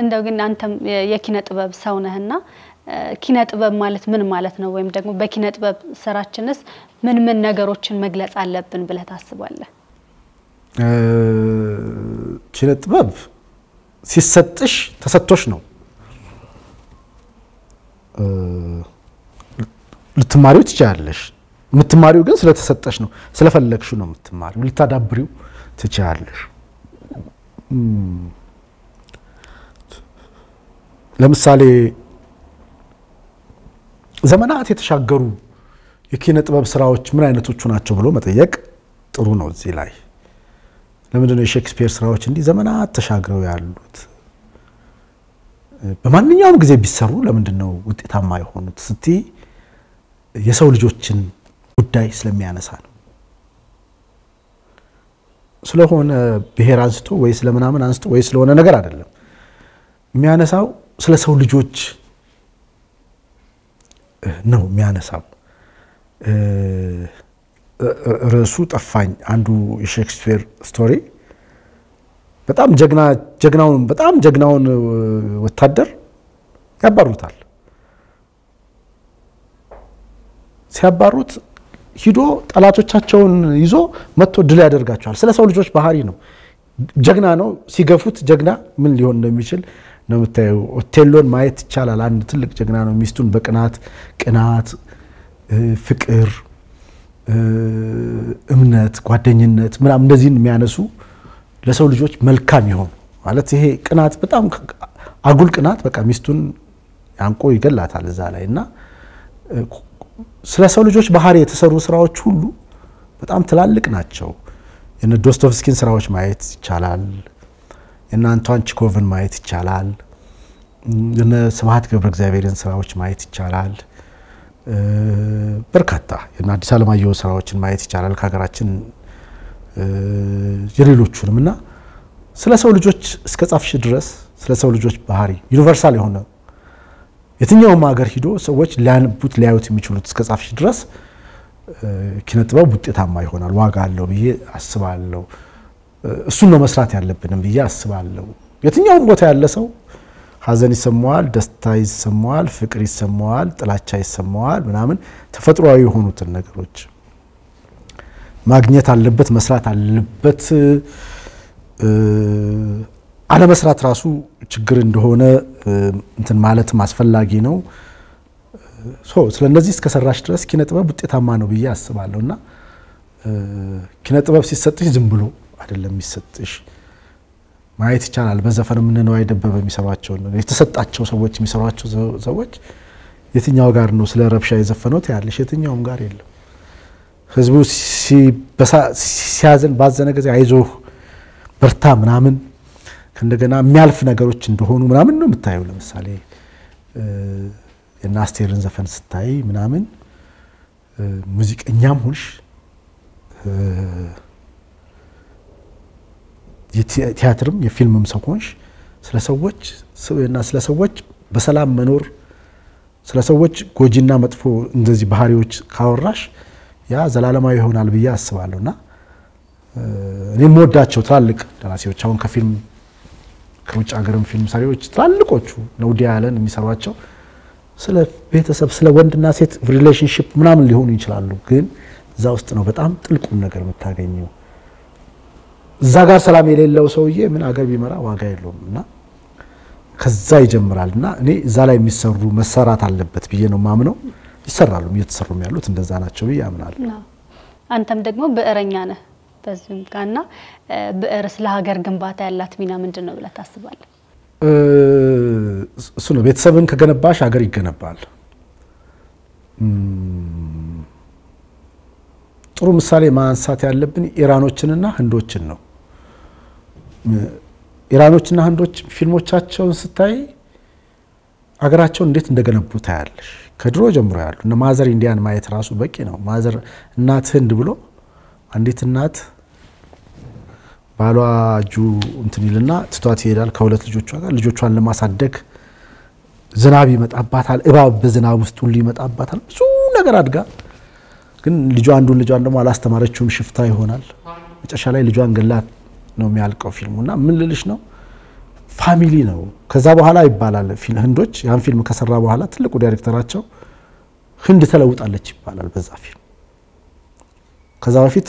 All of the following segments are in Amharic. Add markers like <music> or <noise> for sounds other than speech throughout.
እንደው ግን አንተም የኪነ ጥበብ ሰው ነህና ኪነ ጥበብ ማለት ምን ማለት ነው? ወይም ደግሞ በኪነ ጥበብ ስራችንስ ምን ምን ነገሮችን መግለጽ አለብን ብለህ ታስባለህ? ኪነ ጥበብ ሲሰጥሽ ተሰጥቶሽ ነው። ልትማሪው ትችላለሽ። የምትማሪው ግን ስለተሰጠሽ ነው፣ ስለፈለግሽው ነው የምትማሪው። ልታዳብሪው ትችላለሽ። ለምሳሌ ዘመናት የተሻገሩ የኪነ ጥበብ ስራዎች ምን አይነቶቹ ናቸው ብሎ መጠየቅ ጥሩ ነው። እዚህ ላይ ለምንድን ነው የሼክስፒር ስራዎች እንዲህ ዘመናት ተሻግረው ያሉት? በማንኛውም ጊዜ ቢሰሩ ለምንድን ነው ውጤታማ የሆኑት ስቲ የሰው ልጆችን ጉዳይ ስለሚያነሳ ነው። ስለሆነ ብሔር አንስቶ ወይ ስለምናምን አንስቶ ወይ ስለሆነ ነገር አይደለም የሚያነሳው ስለ ሰው ልጆች ነው የሚያነሳው። ርዕሱ ጠፋኝ። አንዱ የሼክስፒር story በጣም ጀግና ጀግናውን በጣም ጀግናውን ወታደር ያባሩታል። ሲያባሩት ሂዶ ጠላቶቻቸውን ይዞ መጥቶ ድል ያደርጋቸዋል። ስለ ሰው ልጆች ባህሪ ነው። ጀግና ነው። ሲገፉት ጀግና ምን ሊሆን እንደሚችል ነው የምታየው። ኦቴሎን ማየት ይቻላል። አንድ ትልቅ ጀግና ነው። ሚስቱን በቅናት ቅናት፣ ፍቅር፣ እምነት፣ ጓደኝነት ምናምን እንደዚህን የሚያነሱ ለሰው ልጆች መልካም የሆኑ ማለት ይሄ ቅናት በጣም አጉል ቅናት በቃ ሚስቱን ያንቆ ይገላታል እዛ ላይ እና ስለ ሰው ልጆች ባህሪ የተሰሩ ስራዎች ሁሉ በጣም ትላልቅ ናቸው። የነ ዶስቶቭስኪን ስራዎች ማየት ይቻላል። የነ አንቷን ቺኮቭን ማየት ይቻላል። የነ ስብሐት ገብረ እግዚአብሔርን ስራዎች ማየት ይቻላል። በርካታ የነ አዲስ አለማየሁ ስራዎችን ማየት ይቻላል ከሀገራችን የሌሎቹንም እና ስለ ሰው ልጆች እስከ ጻፍሽ ድረስ ስለ ሰው ልጆች ባህሪ ዩኒቨርሳል የሆነ የትኛውም ሀገር ሂዶ ሰዎች ሊያነቡት ሊያዩት የሚችሉት እስከ ጻፍሽ ድረስ ኪነ ውጤታማ ይሆናል፣ ዋጋ አለው ብዬ አስባለሁ። እሱን ነው መስራት ያለብንም ብዬ አስባለሁ። የትኛውም ቦታ ያለ ሰው ሐዘን ይሰማዋል፣ ደስታ ይሰማዋል፣ ፍቅር ይሰማዋል፣ ጥላቻ ይሰማዋል፣ ምናምን ተፈጥሯዊ የሆኑትን ነገሮች ማግኘት አለበት፣ መስራት አለበት። አለመስራት ራሱ ችግር እንደሆነ እንትን ማለትም አስፈላጊ ነው። ስለ እነዚህ እስከሰራሽ ድረስ ኪነ ጥበብ ውጤታማ ነው ብዬ አስባለሁ እና ኪነ ጥበብ ሲሰጥሽ ዝም ብሎ አይደለም የሚሰጥሽ። ማየት ይቻላል። በዘፈን የምንነዋይ ደበበ የሚሰሯቸው የተሰጣቸው ሰዎች የሚሰሯቸው ሰዎች የትኛው ጋር ነው ስለ ረብሻ የዘፈነው ያለሽ? የትኛውም ጋር የለም። ህዝቡ ሲያዘን ባዘነ ጊዜ አይዞህ በርታ ምናምን ከእንደገና የሚያልፍ ነገሮች እንደሆኑ ምናምን ነው የምታየው። ለምሳሌ የእነ አስቴርን ዘፈን ስታይ ምናምን ሙዚቀኛም ሆንሽ የቲያትርም የፊልምም ሰው ሆንሽ ስለ ሰዎች እና ስለ ሰዎች በሰላም መኖር ስለ ሰዎች ጎጂና መጥፎ እንደዚህ ባህሪዎች ካወራሽ ያ ዘላለማዊ ይሆናል ብዬ አስባለሁ እና እኔ የምወዳቸው ትላልቅ ደራሲዎች አሁን ከፊልም ከውጭ ሀገርም ፊልም ሰሪዎች ትላልቆቹ ነውዲ ያለን የሚሰሯቸው ስለ ቤተሰብ ስለ ወንድና ሴት relationship ምናምን ሊሆኑ ይችላሉ። ግን እዛ ውስጥ ነው በጣም ጥልቁን ነገር የምታገኘው። እዛ ጋር ሰላም የሌለው ሰውዬ ምን አገር ቢመራ ዋጋ የለውም እና ከዛ ይጀምራል እና እኔ እዛ ላይ የሚሰሩ መሰራት አለበት ብዬ ነው ማምነው። ይሰራሉ፣ እየተሰሩም ያሉት እንደዛ ናቸው ብዬ አምናለሁ። አንተም ደግሞ ብዕረኛ ነህ በዚሁም ጋርና ብዕር ስለ ሀገር ግንባታ ያላት ሚና ምንድን ነው ብለህ ታስባለህ? እሱ ነው ቤተሰብን ከገነባሽ ሀገር ይገነባል። ጥሩ ምሳሌ ማንሳት ያለብን ኢራኖችንና ህንዶችን ነው። ኢራኖችና ህንዶች ፊልሞቻቸውን ስታይ ሀገራቸውን እንዴት እንደገነቡ ታያለሽ። ከድሮ ጀምሮ ያሉ እነ ማዘር ኢንዲያን ማየት ራሱ በቂ ነው። ማዘር እናት ህንድ ብሎ አንዲት እናት ባሏ እጁ እንትን ይልና ትቷት ይሄዳል ከሁለት ልጆቿ ጋር። ልጆቿን ለማሳደግ ዝናብ ይመጣባታል፣ እባብ በዝናብ ውስጥ ሁሉ ይመጣባታል። ብዙ ነገር አድጋ ግን ልጇ አንዱን ልጇን ደግሞ አላስተማረችውም፣ ሽፍታ ይሆናል። መጨረሻ ላይ ልጇን ገላ ነው የሚያልቀው ፊልሙ። እና ምን ልልሽ ነው family ነው። ከዛ በኋላ ይባላል ህንዶች ያን ፊልም ከሰራ በኋላ ትልቁ ዳይሬክተራቸው ህንድ ተለውጣለች ይባላል በዛ ፊልም። ከዛ በፊት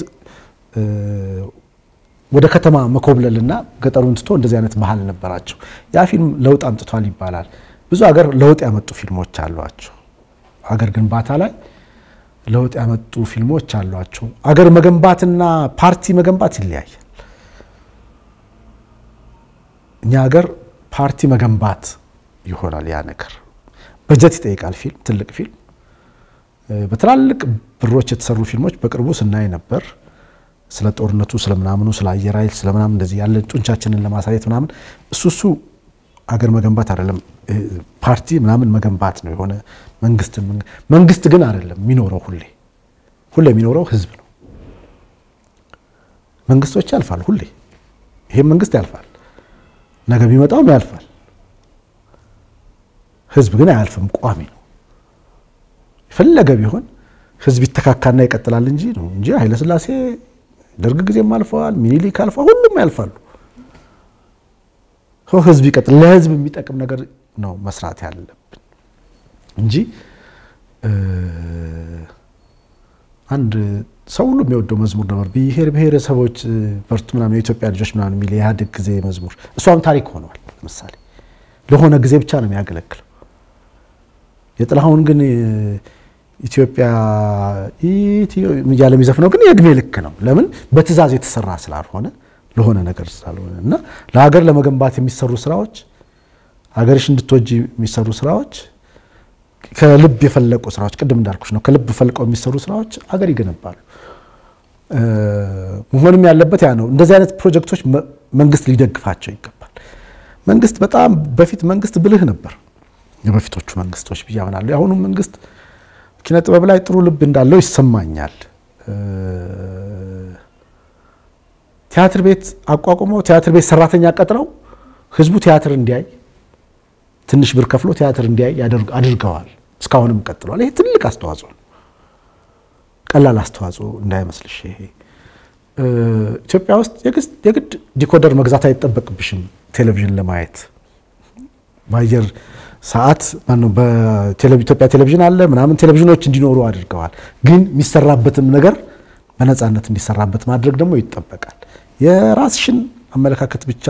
ወደ ከተማ መኮብለልና ገጠሩን ትቶ እንደዚህ አይነት ባህል ነበራቸው። ያ ፊልም ለውጥ አምጥቷል ይባላል። ብዙ ሀገር ለውጥ ያመጡ ፊልሞች አሏቸው። ሀገር ግንባታ ላይ ለውጥ ያመጡ ፊልሞች አሏቸው። አገር መገንባትና ፓርቲ መገንባት ይለያያል። እኛ ሀገር ፓርቲ መገንባት ይሆናል ያ ነገር። በጀት ይጠይቃል። ፊልም ትልቅ ፊልም በትላልቅ ብሮች የተሰሩ ፊልሞች በቅርቡ ስናይ ነበር። ስለ ጦርነቱ፣ ስለ ምናምኑ፣ ስለ አየር ኃይል፣ ስለ እንደዚህ ያለ ጡንቻችንን ለማሳየት ምናምን እሱ እሱ አገር መገንባት አይደለም፣ ፓርቲ ምናምን መገንባት ነው። የሆነ መንግስትን መንግስት ግን አይደለም የሚኖረው ሁሌ ሁሌ የሚኖረው ህዝብ ነው። መንግስቶች ያልፋል ሁሌ ይሄም መንግስት ያልፋል፣ ነገ ቢመጣውም ያልፋል። ህዝብ ግን አያልፍም፣ ቋሚ ነው። የፈለገ ቢሆን ህዝብ ይተካካና ይቀጥላል እንጂ ነው እንጂ ኃይለስላሴ ደርግ ጊዜም አልፈዋል፣ ሚኒሊክ አልፈዋል፣ ሁሉም ያልፋሉ። ህዝብ ይቀጥል። ለህዝብ የሚጠቅም ነገር ነው መስራት ያለብን እንጂ አንድ ሰው ሁሉ የሚወደው መዝሙር ነበር፣ ብሔር ብሔረሰቦች በርቱ ምናምን የኢትዮጵያ ልጆች ምናምን የሚል የኢህአዴግ ጊዜ መዝሙር። እሷም ታሪክ ሆነዋል። ለምሳሌ ለሆነ ጊዜ ብቻ ነው የሚያገለግለው። የጥላሁን ግን ኢትዮጵያ እያለ የሚዘፍነው ግን የእድሜ ልክ ነው። ለምን በትዕዛዝ የተሰራ ስላልሆነ ለሆነ ነገር ስላልሆነ እና ለሀገር ለመገንባት የሚሰሩ ስራዎች ሀገርሽ እንድትወጂ የሚሰሩ ስራዎች ከልብ የፈለቁ ስራዎች ቅድም እንዳልኩሽ ነው። ከልብ ፈልቀው የሚሰሩ ስራዎች ሀገር ይገነባሉ። መሆንም ያለበት ያ ነው። እንደዚህ አይነት ፕሮጀክቶች መንግስት ሊደግፋቸው ይገባል። መንግስት በጣም በፊት መንግስት ብልህ ነበር፣ የበፊቶቹ መንግስቶች ብዬ አምናለሁ። የአሁኑ መንግስት ኪነ ጥበብ ላይ ጥሩ ልብ እንዳለው ይሰማኛል። ቲያትር ቤት አቋቁመው ቲያትር ቤት ሰራተኛ ቀጥረው ህዝቡ ቲያትር እንዲያይ ትንሽ ብር ከፍሎ ቲያትር እንዲያይ አድርገዋል። እስካሁንም ቀጥሏል። ይሄ ትልቅ አስተዋጽኦ ነው። ቀላል አስተዋጽኦ እንዳይመስልሽ። ይሄ ኢትዮጵያ ውስጥ የግድ decoder መግዛት አይጠበቅብሽም ቴሌቪዥን ለማየት በአየር ሰዓት በኢትዮጵያ ቴሌቪዥን አለ ምናምን ቴሌቪዥኖች እንዲኖሩ አድርገዋል። ግን የሚሰራበትም ነገር በነፃነት እንዲሰራበት ማድረግ ደግሞ ይጠበቃል። የራስሽን አመለካከት ብቻ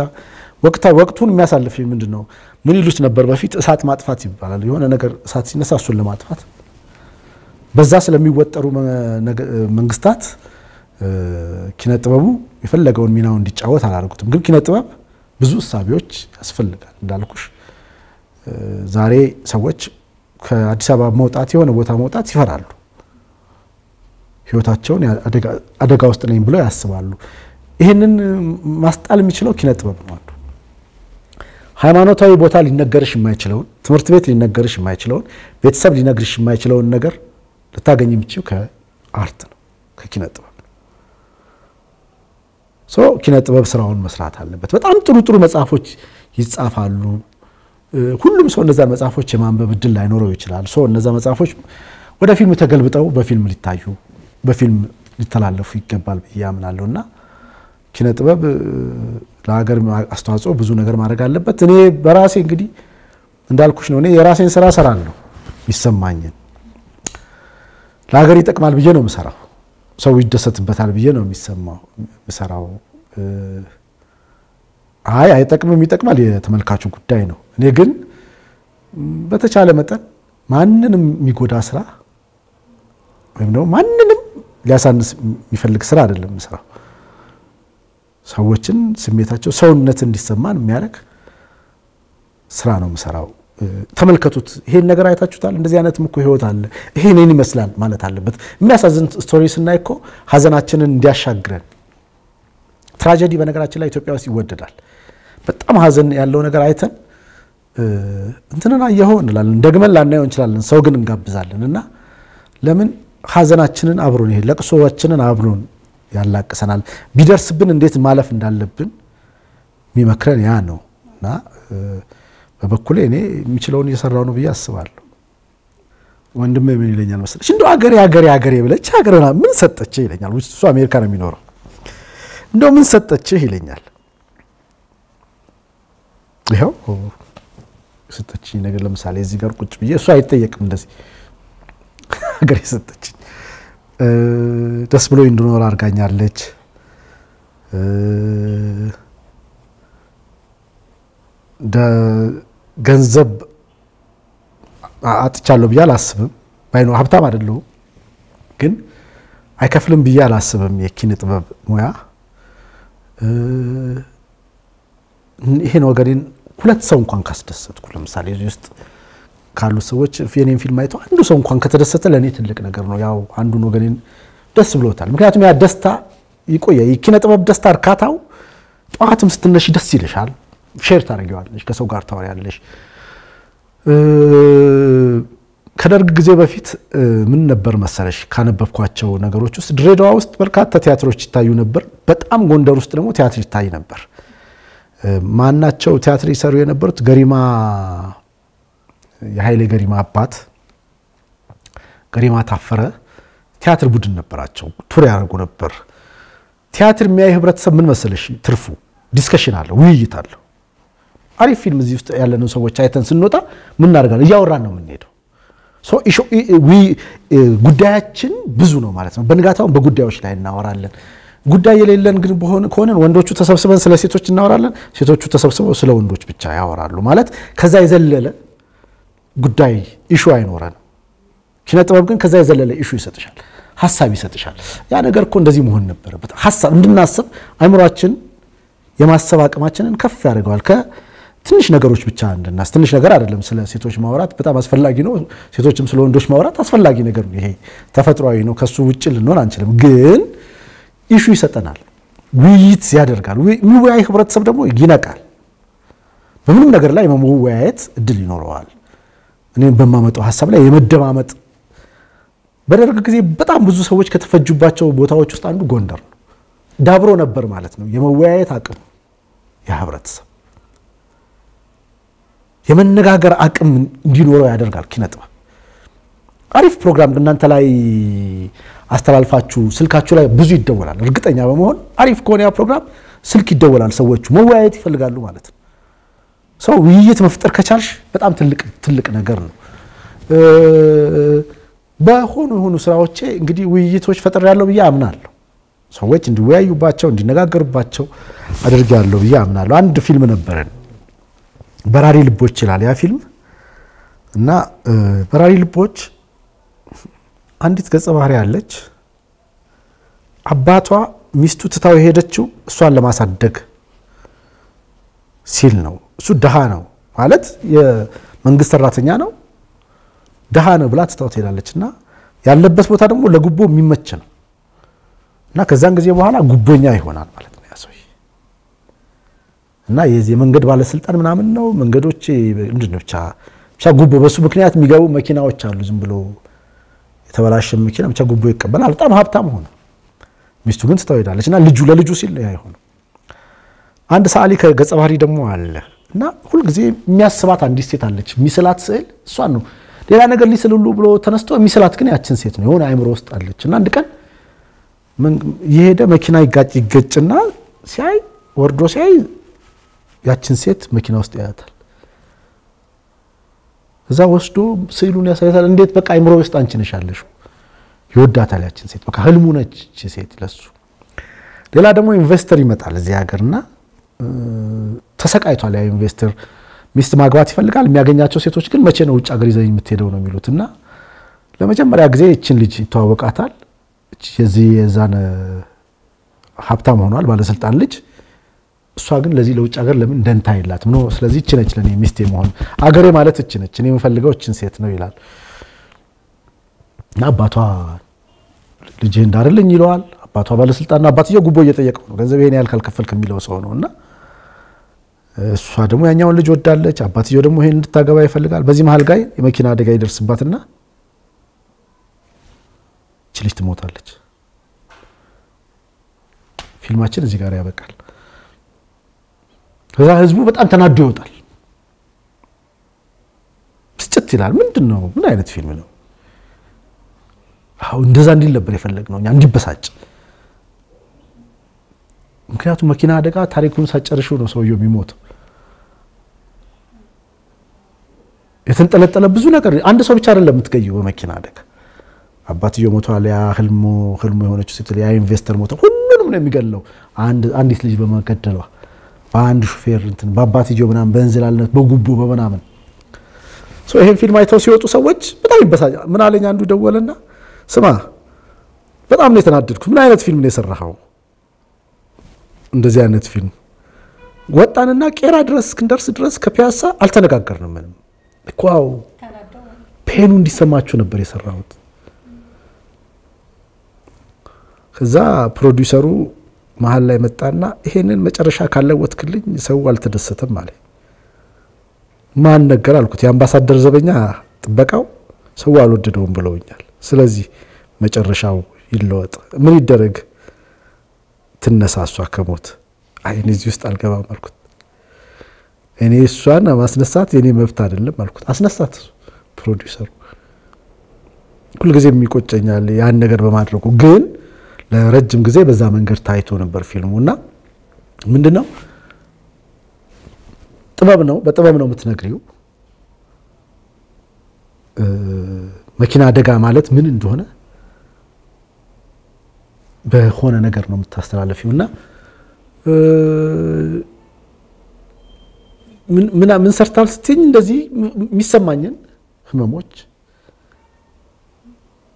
ወቅቱን የሚያሳልፍ ምንድን ነው? ምን ይሉት ነበር በፊት እሳት ማጥፋት ይባላል። የሆነ ነገር እሳት ሲነሳ እሱን ለማጥፋት በዛ ስለሚወጠሩ መንግስታት ኪነ ጥበቡ የፈለገውን ሚናው እንዲጫወት አላደርጉትም። ግን ኪነ ጥበብ ብዙ እሳቤዎች ያስፈልጋል እንዳልኩሽ ዛሬ ሰዎች ከአዲስ አበባ መውጣት የሆነ ቦታ መውጣት ይፈራሉ። ህይወታቸውን አደጋ ውስጥ ነኝ ብለው ያስባሉ። ይህንን ማስጣል የሚችለው ኪነ ጥበብ ነው። ሃይማኖታዊ ቦታ ሊነገርሽ የማይችለውን ትምህርት ቤት ሊነገርሽ የማይችለውን ቤተሰብ ሊነግርሽ የማይችለውን ነገር ልታገኝ የምችው ከአርት ነው፣ ከኪነ ጥበብ ነው። ኪነ ጥበብ ስራውን መስራት አለበት። በጣም ጥሩ ጥሩ መጽሐፎች ይጻፋሉ። ሁሉም ሰው እነዛን መጽሐፎች የማንበብ እድል ላይኖረው ይችላል። so እነዛ መጽሐፎች ወደ ፊልም ተገልብጠው በፊልም ሊታዩ በፊልም ሊተላለፉ ይገባል ብዬ አምናለሁ እና ኪነ ጥበብ ለሀገር አስተዋጽኦ ብዙ ነገር ማድረግ አለበት። እኔ በራሴ እንግዲህ እንዳልኩሽ ነው። እኔ የራሴን ስራ እሰራለሁ ይሰማኝን ለሀገር ይጠቅማል ብዬ ነው የምሰራው። ሰው ይደሰትበታል ብዬ ነው የሚሰማው የምሰራው። አይ አይጠቅምም ይጠቅማል የተመልካቹ ጉዳይ ነው። እኔ ግን በተቻለ መጠን ማንንም የሚጎዳ ስራ ወይም ደግሞ ማንንም ሊያሳንስ የሚፈልግ ስራ አይደለም የምሰራው። ሰዎችን ስሜታቸው ሰውነት እንዲሰማን የሚያደርግ ስራ ነው የምሰራው። ተመልከቱት፣ ይሄን ነገር አይታችሁታል፣ እንደዚህ አይነትም እኮ ህይወት አለ፣ ይሄ ይመስላል ማለት አለበት። የሚያሳዝን story ስናይ እኮ ሀዘናችንን እንዲያሻግረን tragedy በነገራችን ላይ ኢትዮጵያ ውስጥ ይወደዳል። በጣም ሀዘን ያለው ነገር አይተን እንትንን አየኸው እንላለን፣ ደግመን ላናየው እንችላለን። ሰው ግን እንጋብዛለን እና ለምን ሀዘናችንን አብሮን ይሄ ለቅሶዋችንን አብሮን ያላቅሰናል። ቢደርስብን እንዴት ማለፍ እንዳለብን የሚመክረን ያ ነው እና በበኩሌ እኔ የሚችለውን እየሰራው ነው ብዬ አስባለሁ። ወንድሜ ምን ይለኛል መሰለሽ እንደው አገሬ አገሬ አገሬ ብለች ሀገር ምን ሰጠችህ ይለኛል። እሱ አሜሪካ ነው የሚኖረው። እንደው ምን ሰጠችህ ይለኛል። ይኸው የሰጠችኝ ነገር ለምሳሌ እዚህ ጋር ቁጭ ብዬ እሱ አይጠየቅም እንደዚህ ሀገር የሰጠችኝ ደስ ብሎ እንድኖር አድርጋኛለች። ገንዘብ አጥቻለሁ ብዬ አላስብም። ባይኖ ሀብታም አይደለሁም፣ ግን አይከፍልም ብዬ አላስብም። የኪነ ጥበብ ሙያ ይሄን ወገኔን ሁለት ሰው እንኳን ካስደሰትኩ ለምሳሌ ውስጥ ካሉት ሰዎች የኔን ፊልም አይተው አንዱ ሰው እንኳን ከተደሰተ ለእኔ ትልቅ ነገር ነው። ያው አንዱን ወገኔን ደስ ብሎታል። ምክንያቱም ያ ደስታ ይቆየ የኪነ ጥበብ ደስታ እርካታው ጠዋትም ስትነሽ ደስ ይልሻል። share ታደርጊዋለሽ፣ ከሰው ጋር ታወሪያለሽ። ከደርግ ጊዜ በፊት ምን ነበር መሰለሽ ካነበብኳቸው ነገሮች ውስጥ ድሬዳዋ ውስጥ በርካታ ቲያትሮች ይታዩ ነበር። በጣም ጎንደር ውስጥ ደግሞ ቲያትር ይታይ ነበር። ማናቸው ቲያትር ይሰሩ የነበሩት ገሪማ የኃይሌ ገሪማ አባት ገሪማ ታፈረ ቲያትር ቡድን ነበራቸው። tour ያደርጉ ነበር። ቲያትር የሚያይ ህብረተሰብ ምን መሰለሽ ትርፉ discussion አለው፣ ውይይት አለው። አሪፍ ፊልም እዚህ ውስጥ ያለንን ሰዎች አይተን ስንወጣ ምን እናደርጋለን? እያወራን ነው የምንሄደው። ጉዳያችን ብዙ ነው ማለት ነው። በንጋታውን በጉዳዮች ላይ እናወራለን። ጉዳይ የሌለን ግን ከሆነን ወንዶቹ ተሰብስበን ስለ ሴቶች እናወራለን፣ ሴቶቹ ተሰብስበው ስለ ወንዶች ብቻ ያወራሉ ማለት ከዛ የዘለለ ጉዳይ issue አይኖረንም። ኪነ ጥበብ ግን ከዛ የዘለለ issue ይሰጥሻል፣ ሀሳብ ይሰጥሻል። ያ ነገር እኮ እንደዚህ መሆን ነበረበት። ሀሳብ እንድናስብ አይምሯችን የማሰብ አቅማችንን ከፍ ያደርገዋል። ከትንሽ ነገሮች ብቻ እንድናስ ትንሽ ነገር አይደለም። ስለ ሴቶች ማውራት በጣም አስፈላጊ ነው። ሴቶችም ስለ ወንዶች ማውራት አስፈላጊ ነገር ነው። ይሄ ተፈጥሯዊ ነው። ከሱ ውጭ ልንሆን አንችልም። ግን ኢሹ ይሰጠናል፣ ውይይት ያደርጋል። የሚወያይ ህብረተሰብ ደግሞ ይነቃል። በምንም ነገር ላይ የመወያየት እድል ይኖረዋል። እኔም በማመጣው ሀሳብ ላይ የመደማመጥ በደርግ ጊዜ በጣም ብዙ ሰዎች ከተፈጁባቸው ቦታዎች ውስጥ አንዱ ጎንደር ነው። ዳብሮ ነበር ማለት ነው። የመወያየት አቅም የህብረተሰብ የመነጋገር አቅም እንዲኖረው ያደርጋል። ኪነ ጥበብ አሪፍ ፕሮግራም እናንተ ላይ አስተላልፋችሁ ስልካችሁ ላይ ብዙ ይደወላል። እርግጠኛ በመሆን አሪፍ ከሆነ ያ ፕሮግራም ስልክ ይደወላል። ሰዎቹ መወያየት ይፈልጋሉ ማለት ነው። ሰው ውይይት መፍጠር ከቻልሽ በጣም ትልቅ ትልቅ ነገር ነው። በሆኑ የሆኑ ስራዎቼ እንግዲህ ውይይቶች ፈጥር ያለው ብዬ አምናለሁ። ሰዎች እንዲወያዩባቸው እንዲነጋገሩባቸው አድርጌያለሁ ብዬ አምናለሁ። አንድ ፊልም ነበረን በራሪ ልቦች ይላል ያ ፊልም እና በራሪ ልቦች አንዲት ገጸ ባህሪ አለች። አባቷ ሚስቱ ትታው የሄደችው እሷን ለማሳደግ ሲል ነው። እሱ ድሃ ነው ማለት የመንግስት ሰራተኛ ነው፣ ድሃ ነው ብላ ትታው ትሄዳለች እና ያለበት ቦታ ደግሞ ለጉቦ የሚመች ነው እና ከዛን ጊዜ በኋላ ጉቦኛ ይሆናል ማለት ነው ያ ሰውዬ እና የዚህ የመንገድ ባለስልጣን ምናምን ነው መንገዶች ምንድን ብቻ ብቻ ጉቦ በሱ ምክንያት የሚገቡ መኪናዎች አሉ። ዝም ብሎ የተበላሸ መኪና ብቻ ጉቦ ይቀበላል። በጣም ሀብታም ሆነ። ሚስቱ ግን ትታው ሄዳለች እና ልጁ ለልጁ ሲል ያ የሆነው። አንድ ሰዓሊ ከገጸ ባህሪ ደግሞ አለ እና ሁልጊዜ የሚያስባት አንዲት ሴት አለች። የሚስላት ስዕል እሷን ነው። ሌላ ነገር ሊስል ሁሉ ብሎ ተነስቶ የሚስላት ግን ያችን ሴት ነው። የሆነ አእምሮ ውስጥ አለች እና አንድ ቀን የሄደ መኪና ይጋጭ ይገጭና ሲያይ ወርዶ ሲያይ ያችን ሴት መኪና ውስጥ ያያታል። እዛ ወስዶ ስዕሉን ያሳያታል። እንዴት በቃ አእምሮ ውስጥ አንቺ ነሽ ያለሽው። ይወዳታል ያችን ሴት በቃ ህልሙ ነች ሴት ለሱ። ሌላ ደግሞ ኢንቨስተር ይመጣል እዚህ ሀገርና ተሰቃይቷል። ያ ኢንቨስተር ሚስት ማግባት ይፈልጋል። የሚያገኛቸው ሴቶች ግን መቼ ነው ውጭ ሀገር ይዘኝ የምትሄደው ነው የሚሉት እና ለመጀመሪያ ጊዜ ይችን ልጅ ይተዋወቃታል። የዚህ የዛን ሀብታም ሆኗል ባለስልጣን ልጅ እሷ ግን ለዚህ ለውጭ ሀገር ለምን ደንታ የላትም ነው። ስለዚህ እች ነች ለእኔ ሚስቴ መሆን አገሬ ማለት እች ነች፣ እኔ የምፈልገው እችን ሴት ነው ይላል እና አባቷ ልጅህ እንዳርልኝ ይለዋል። አባቷ ባለስልጣን አባትየው ጉቦ እየጠየቀው ነው፣ ገንዘብ ይሄን ያህል ካልከፈልክ የሚለው ሰው ነው እና እሷ ደግሞ ያኛውን ልጅ ወዳለች፣ አባትየው ደግሞ ይሄን እንድታገባ ይፈልጋል። በዚህ መሀል ጋር የመኪና አደጋ ይደርስባትና እች ልጅ ትሞታለች። ፊልማችን እዚህ ጋር ያበቃል። ከዛ ህዝቡ በጣም ተናዶ ይወጣል። ብስጭት ይላል። ምንድን ነው? ምን አይነት ፊልም ነው? እንደዛ እንዲል ነበር የፈለግነው እኛ እንዲበሳጭ። ምክንያቱም መኪና አደጋ ታሪኩን ሳጨርሽው ነው ሰውየው የሚሞተው። የተንጠለጠለ ብዙ ነገር አንድ ሰው ብቻ አይደለም የምትገኘው በመኪና አደጋ። አባትየው ሞቷል። ያ ህልሙ ህልሙ የሆነችው ሴት ያ ኢንቨስተር ሞቷል። ሁሉንም ነው የሚገለው አንዲት ልጅ በመገደሏ በአንድ ሹፌር እንትን በአባትየው ምናምን በእንዝላልነት በጉቦ በምናምን ይሄን ፊልም አይተው ሲወጡ ሰዎች በጣም ይበሳጫ። ምን አለኝ አንዱ ደወለና ስማ በጣም ነው የተናደድኩት። ምን አይነት ፊልም ነው የሰራኸው? እንደዚህ አይነት ፊልም ወጣንና ቄራ ድረስ እስክንደርስ ድረስ ከፒያሳ አልተነጋገርንም። ምንም እኳው ፔኑ እንዲሰማችሁ ነበር የሰራሁት። ከዛ ፕሮዲውሰሩ መሀል ላይ መጣና ይሄንን መጨረሻ ካልለወጥክልኝ ሰው አልተደሰተም አለ። ማን ነገረህ አልኩት። የአምባሳደር ዘበኛ ጥበቃው ሰው አልወደደውም ብለውኛል። ስለዚህ መጨረሻው ይለወጥ። ምን ይደረግ? ትነሳ እሷ ከሞት አይ እኔ እዚህ ውስጥ አልገባም አልኩት። እኔ እሷን ማስነሳት የኔ መብት አይደለም አልኩት። አስነሳት ፕሮዲውሰሩ። ሁልጊዜም ይቆጨኛል ያን ነገር በማድረጉ ግን ለረጅም ጊዜ በዛ መንገድ ታይቶ ነበር ፊልሙ እና ምንድን ነው ጥበብ ነው። በጥበብ ነው የምትነግሪው። መኪና አደጋ ማለት ምን እንደሆነ በሆነ ነገር ነው የምታስተላለፊው እና ምን ሰርታል ስትኝ እንደዚህ የሚሰማኝን ህመሞች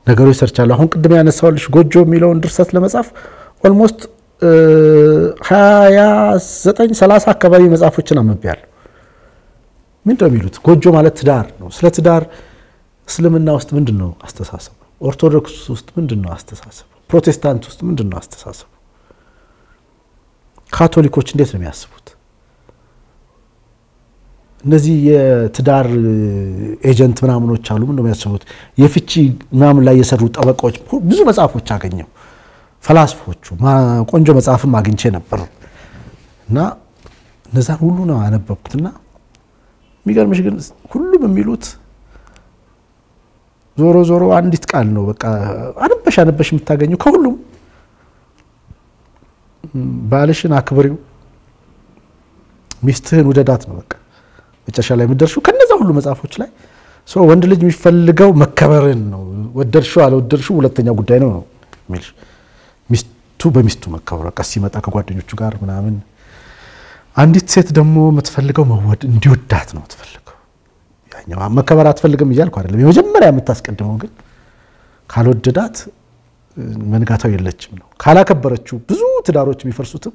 ነገሮች ሰርቻለሁ። አሁን ቅድም ያነሳሁልሽ ጎጆ የሚለውን ድርሰት ለመጻፍ almost ሀያ ዘጠኝ ሰላሳ አካባቢ መጽሐፎችን አንብቤያለሁ። ምንድን ነው የሚሉት? ጎጆ ማለት ትዳር ነው። ስለ ትዳር እስልምና ውስጥ ምንድን ነው አስተሳሰቡ? ኦርቶዶክስ ውስጥ ምንድን ነው አስተሳሰቡ? ፕሮቴስታንት ውስጥ ምንድን ነው አስተሳሰቡ? ካቶሊኮች እንዴት ነው የሚያስቡት? እነዚህ የትዳር ኤጀንት ምናምኖች አሉ። ምንድን ነው የሚያስቡት? የፍቺ ምናምን ላይ የሰሩ ጠበቃዎች ብዙ መጽሐፎች አገኘው። ፈላስፎቹ ቆንጆ መጽሐፍም አግኝቼ ነበር እና እነዛን ሁሉ ነው አነበብኩትና የሚገርምሽ ግን ሁሉም የሚሉት ዞሮ ዞሮ አንዲት ቃል ነው። በቃ አነበሽ አነበሽ የምታገኘው ከሁሉም ባልሽን አክብሪው፣ ሚስትህን ውደዳት ነው። በቃ መጨረሻ ላይ የምትደርሺው ከነዛ ሁሉ መጽሐፎች ላይ ወንድ ልጅ የሚፈልገው መከበርን ነው። ወደድሽው አልወደድሽው ሁለተኛ ጉዳይ ነው ነው የሚልሽ ሚስቱ በሚስቱ መከበር በቃ ሲመጣ ከጓደኞቹ ጋር ምናምን። አንዲት ሴት ደግሞ የምትፈልገው መወድ እንዲወዳት ነው የምትፈልገው። ያኛው መከበር አትፈልግም እያልኩ አይደለም። የመጀመሪያ የምታስቀድመው ግን ካልወደዳት መንጋታው የለችም ነው። ካላከበረችው ብዙ ትዳሮች የሚፈርሱትም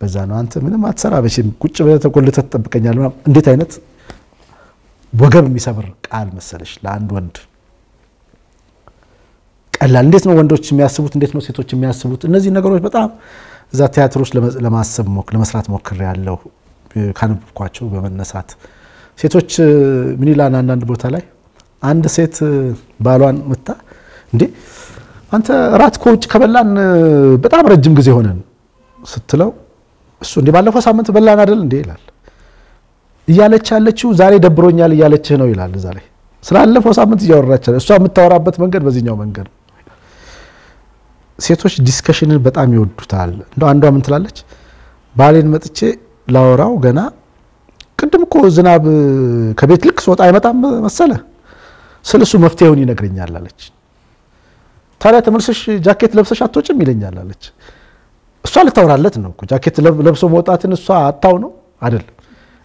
በዛ ነው። አንተ ምንም አትሰራ በሽም ቁጭ ብለህ ተጎልተህ ትጠብቀኛለህ። እንዴት አይነት ወገብ የሚሰብር ቃል መሰለሽ ለአንድ ወንድ ቀላል። እንዴት ነው ወንዶች የሚያስቡት? እንዴት ነው ሴቶች የሚያስቡት? እነዚህ ነገሮች በጣም እዛ ቲያትሮች ለማሰብ ለመስራት ሞክር ያለው ካነበብኳቸው በመነሳት ሴቶች ምን ይላል አንዳንድ ቦታ ላይ አንድ ሴት ባሏን መታ እንዴ አንተ እራት ከውጭ ከበላን በጣም ረጅም ጊዜ ሆነን ስትለው እሱ እንዴ ባለፈው ሳምንት በላን አይደል እንዴ ይላል። እያለች ያለችው ዛሬ ደብሮኛል እያለችህ ነው ይላል። እዛ ላይ ስላለፈው ሳምንት እያወራች እሷ የምታወራበት መንገድ በዚህኛው መንገድ ነው። ሴቶች ዲስከሽንን በጣም ይወዱታል። እንደው አንዷ ምን ትላለች? ባሌን መጥቼ ላወራው ገና ቅድም እኮ ዝናብ ከቤት ልክ ስወጣ አይመጣም መሰለ ስለ እሱ መፍትሄውን ይነግረኛል አለች። ታዲያ ተመልሰሽ ጃኬት ለብሰሽ አትወጭም ይለኛል አለች። እሷ ልታወራለት ነው ጃኬት ለብሶ መውጣትን እሷ አታው ነው አይደለም።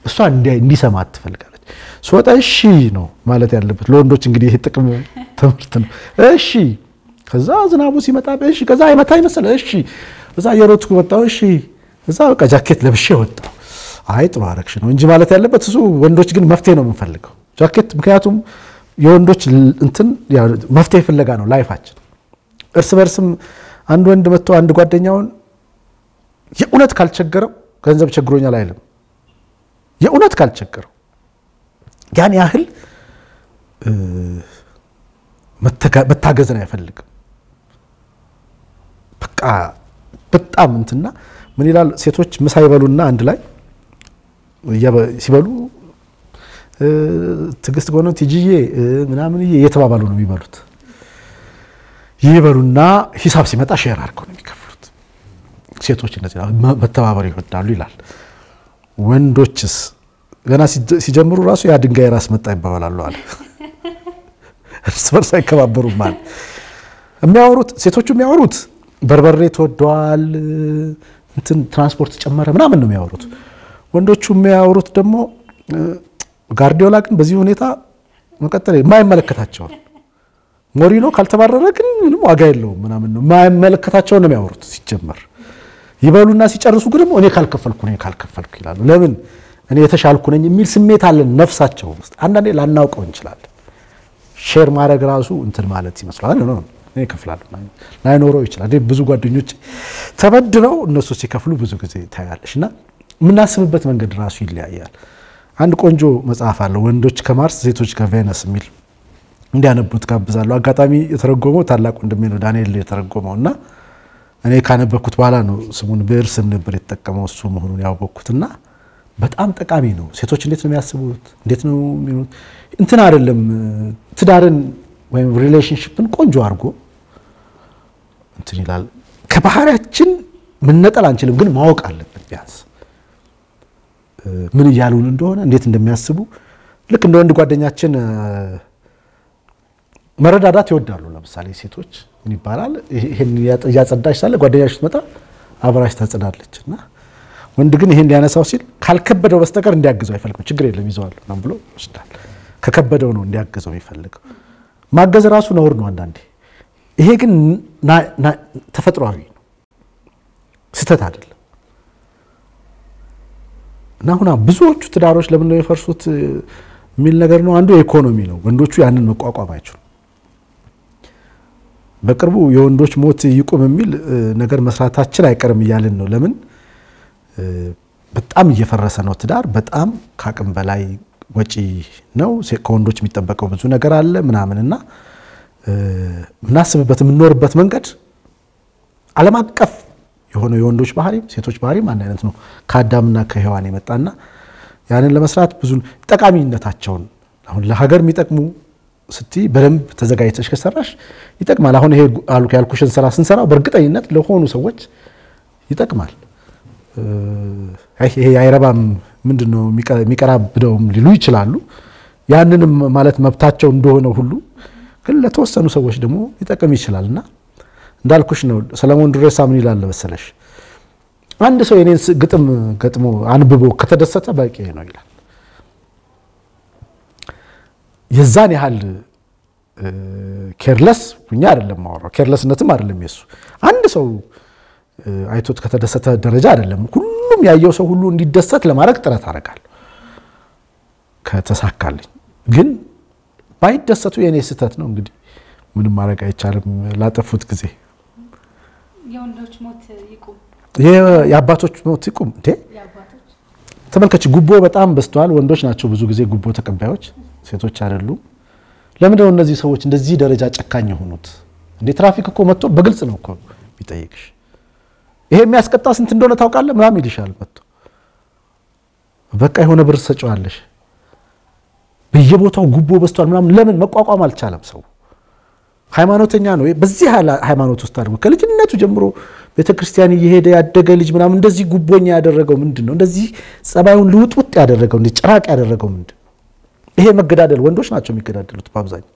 እሷ እንዲሰማት ትፈልጋለች። ስወጣ እሺ ነው ማለት ያለበት። ለወንዶች እንግዲህ ይሄ ጥቅም ትምህርት ነው። እሺ ከዛ ዝናቡ ሲመጣ እሺ፣ ከዛ አይመታ ይመስል እሺ፣ እዛ የሮጥኩ ወጣው እሺ፣ እዛ በቃ ጃኬት ለብሼ ወጣው። አይ ጥሩ አረግሽ ነው እንጂ ማለት ያለበት እሱ። ወንዶች ግን መፍትሄ ነው የምንፈልገው ጃኬት። ምክንያቱም የወንዶች እንትን መፍትሄ ፍለጋ ነው ላይፋችን። እርስ በርስም አንድ ወንድ መጥቶ አንድ ጓደኛውን የእውነት ካልቸገረው ገንዘብ ቸግሮኛል አይልም። የእውነት ካልቸገረው ያን ያህል መታገዝን አይፈልግም። በቃ በጣም እንትና ምን ይላል ሴቶች ምሳ ይበሉና አንድ ላይ ሲበሉ ትዕግስት ጎነ ቲጂዬ ምናምን እየተባባሉ ነው የሚበሉት። ይበሉና ሂሳብ ሲመጣ share አድርገው ነው የሚከፍሉት። ሴቶች እነዚህ መተባበር ይወዳሉ ይላል። ወንዶችስ ገና ሲጀምሩ ራሱ ያ ድንጋይ ራስ መጣ ይባባላሉ አለ። እርስ በርስ አይከባበሩም አለ። የሚያወሩት ሴቶቹ የሚያወሩት በርበሬ ተወደዋል፣ እንትን ትራንስፖርት ጨመረ ምናምን ነው የሚያወሩት። ወንዶቹ የሚያወሩት ደግሞ ጋርዲዮላ ግን በዚህ ሁኔታ መቀጠል የማይመለከታቸውን ሞሪኖ ካልተባረረ ግን ምንም ዋጋ የለውም ምናምን ነው የማይመለከታቸውን ነው የሚያወሩት ሲጀመር ይበሉና ሲጨርሱ ግን እኔ ካልከፈልኩ እኔ ካልከፈልኩ ይላሉ። ለምን እኔ የተሻልኩ ነኝ የሚል ስሜት አለን ነፍሳቸው ውስጥ። አንዳንዴ ላናውቀው እንችላለን። share ማድረግ ራሱ እንትን ማለት ይመስላል። እኔ እከፍላለሁ ላይኖረው ይችላል። ብዙ ጓደኞች ተበድረው እነሱ ሲከፍሉ ብዙ ጊዜ ታያለሽ። እና የምናስብበት መንገድ ራሱ ይለያያል። አንድ ቆንጆ መጽሐፍ አለ ወንዶች ከማርስ ሴቶች ከቬነስ የሚል እንዲያነቡት እጋብዛለሁ። አጋጣሚ የተረጎመው ታላቅ ወንድሜ ነው ዳንኤል የተረጎመው እና እኔ ካነበብኩት በኋላ ነው ስሙን ብዕር ስም ነበር የተጠቀመው እሱ መሆኑን ያወቅኩትና በጣም ጠቃሚ ነው። ሴቶች እንዴት ነው የሚያስቡት? እንዴት ነው የሚሉት? እንትን አይደለም ትዳርን ወይም relationship ን ቆንጆ አድርጎ እንትን ይላል። ከባህሪያችን መነጠል አንችልም፣ ግን ማወቅ አለብን። ቢያንስ ምን እያሉን እንደሆነ እንዴት እንደሚያስቡ ልክ እንደ ወንድ ጓደኛችን መረዳዳት ይወዳሉ። ለምሳሌ ሴቶች ምን ይባላል? ይሄን እያጸዳች ሳለ ጓደኛሽ ስትመጣ አብራሽ ታጸዳለች እና ወንድ ግን ይሄን ሊያነሳው ሲል ካልከበደው በስተቀር እንዲያግዘው አይፈልግም። ችግር የለም ይዘዋለሁ ነው ብሎ ይወስዳል። ከከበደው ነው እንዲያግዘው የሚፈልገው። ማገዝ ራሱ ነውር ነው አንዳንዴ። ይሄ ግን ተፈጥሯዊ ነው፣ ስህተት አይደለም። እና አሁን ብዙዎቹ ትዳሮች ለምን የፈርሱት የሚል ነገር ነው። አንዱ የኢኮኖሚ ነው። ወንዶቹ ያንን መቋቋም አይችሉም። በቅርቡ የወንዶች ሞት ይቁም የሚል ነገር መስራታችን አይቀርም እያልን ነው። ለምን በጣም እየፈረሰ ነው ትዳር። በጣም ከአቅም በላይ ወጪ ነው። ከወንዶች የሚጠበቀው ብዙ ነገር አለ ምናምን እና የምናስብበት የምንኖርበት መንገድ ዓለም አቀፍ የሆነ የወንዶች ባህሪም ሴቶች ባህሪም አንድ አይነት ነው። ከአዳምና ከሔዋን የመጣና ያንን ለመስራት ብዙ ጠቃሚነታቸውን አሁን ለሀገር የሚጠቅሙ ስትይ በደንብ ተዘጋጅተሽ ከሰራሽ ይጠቅማል። አሁን ይሄ አሉ ያልኩሽን ስራ ስንሰራው በእርግጠኝነት ለሆኑ ሰዎች ይጠቅማል። ይሄ አይረባም ምንድን ነው የሚቀራብደውም ሊሉ ይችላሉ። ያንንም ማለት መብታቸው እንደሆነ ሁሉ ግን ለተወሰኑ ሰዎች ደግሞ ሊጠቅም ይችላል እና እንዳልኩሽ ነው። ሰለሞን ድሬሳ ምን ይላል መሰለሽ አንድ ሰው የኔን ግጥም ገጥሞ አንብቦ ከተደሰተ በቂ ነው ይላል። የዛን ያህል ኬርለስ ሁኛ አይደለም ማወራው፣ ኬርለስነትም አይደለም የሱ አንድ ሰው አይቶት ከተደሰተ ደረጃ አይደለም። ሁሉም ያየው ሰው ሁሉ እንዲደሰት ለማድረግ ጥረት አደርጋለሁ ከተሳካልኝ። ግን ባይደሰቱ የእኔ ስህተት ነው። እንግዲህ ምንም ማድረግ አይቻልም። ላጠፉት ጊዜ የወንዶች ሞት ይቁም፣ የአባቶች ሞት ይቁም። ተመልከች፣ ጉቦ በጣም በዝተዋል። ወንዶች ናቸው ብዙ ጊዜ ጉቦ ተቀባዮች፣ ሴቶች አይደሉም። ለምንድን ነው እነዚህ ሰዎች እንደዚህ ደረጃ ጨካኝ የሆኑት? እንዴ ትራፊክ እኮ መጥቶ በግልጽ ነው እኮ የሚጠይቅሽ ይሄ የሚያስቀጣ ስንት እንደሆነ ታውቃለህ? ምናምን ይልሻል መጥቶ በቃ የሆነ ብር ትሰጪዋለሽ። በየቦታው ጉቦ በዝቷል ምናምን። ለምን መቋቋም አልቻለም ሰው? ሃይማኖተኛ ነው። በዚህ ሃይማኖት ውስጥ አድርጎ ከልጅነቱ ጀምሮ ቤተ ክርስቲያን እየሄደ ያደገ ልጅ ምናምን እንደዚህ ጉቦኛ ያደረገው ምንድን ነው? እንደዚህ ጸባዩን ልውጥውጥ ያደረገው እንደ ጭራቅ ያደረገው ምንድን? ይሄ መገዳደል ወንዶች ናቸው የሚገዳደሉት በአብዛኛው።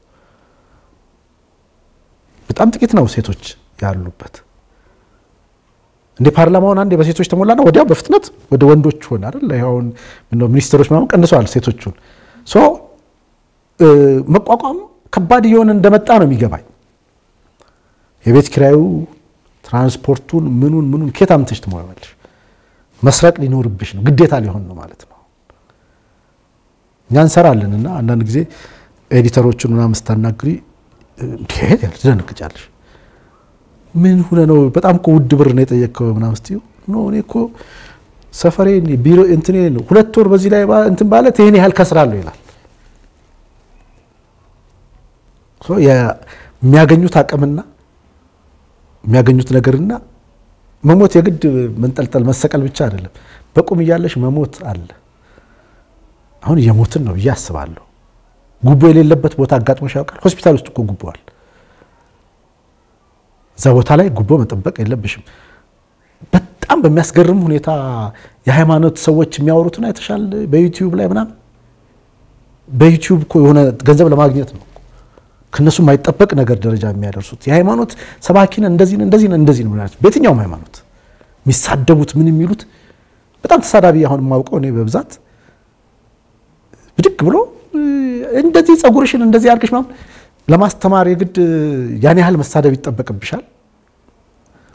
በጣም ጥቂት ነው ሴቶች ያሉበት። እንደ ፓርላማውን አንዴ በሴቶች ተሞላና ወዲያው በፍጥነት ወደ ወንዶች ሆነ አይደል? አሁን ሚኒስትሮች ምናምን ቀንሰዋል ሴቶቹን። so መቋቋም ከባድ እየሆነ እንደመጣ ነው የሚገባኝ። የቤት ኪራዩ፣ ትራንስፖርቱን፣ ምኑን ምኑን ኬት ትሞዪያለሽ? መስረቅ ሊኖርብሽ ነው፣ ግዴታ ሊሆን ነው ማለት ነው። እኛ እንሰራለን እና አንዳንድ ጊዜ editor ኦቹን ምናምን ስታናግሪ ትደነግጫለሽ። ምን ሆነህ ነው? በጣም እኮ ውድ ብር ነው የጠየቅከው ምናምን ስትይው no እኔ እኮ ሰፈሬ ቢሮ እንትኔ ነው ሁለት ወር በዚህ ላይ እንትን ማለት ይህን ያህል ከስራለሁ ይላል። የሚያገኙት አቅምና የሚያገኙት ነገርና መሞት የግድ መንጠልጠል መሰቀል ብቻ አይደለም። በቁም እያለሽ መሞት አለ። አሁን እየሞትን ነው ብዬ አስባለሁ። ጉቦ የሌለበት ቦታ አጋጥሞሽ ያውቃል? ሆስፒታል ውስጥ እኮ ጉቦዋል። እዛ ቦታ ላይ ጉቦ መጠበቅ የለብሽም። በጣም በሚያስገርም ሁኔታ የሃይማኖት ሰዎች የሚያወሩትን አይተሻል? በዩቲዩብ ላይ ምናምን በዩቲዩብ እኮ የሆነ ገንዘብ ለማግኘት ነው ከነሱ የማይጠበቅ ነገር ደረጃ የሚያደርሱት የሃይማኖት ሰባኪነን እንደዚህ እንደዚህ እንደዚህ ነው ማለት በየትኛውም ሃይማኖት የሚሳደቡት ምን የሚሉት በጣም ተሳዳቢ አሁን የማውቀው እኔ በብዛት ብድግ ብሎ እንደዚህ ጸጉርሽን እንደዚህ አድርገሽ ምናምን ለማስተማር የግድ ያን ያህል መሳደብ ይጠበቅብሻል።